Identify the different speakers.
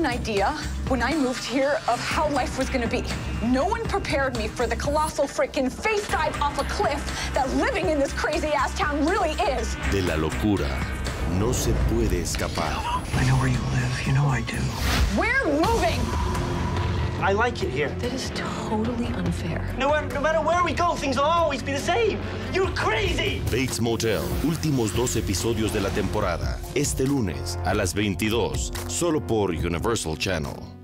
Speaker 1: an idea when I moved here of how life was gonna be. No one prepared me for the colossal freaking face dive off a cliff that living in this crazy ass town really is.
Speaker 2: De la locura no se puede escapar.
Speaker 3: I know where you live. You know I do.
Speaker 1: We're moving!
Speaker 3: I like it here.
Speaker 4: That is totally unfair.
Speaker 3: No, no matter where we go, things will always be the same. You're crazy!
Speaker 2: Bates Motel, últimos dos episodios de la temporada. Este lunes a las 22, solo por Universal Channel.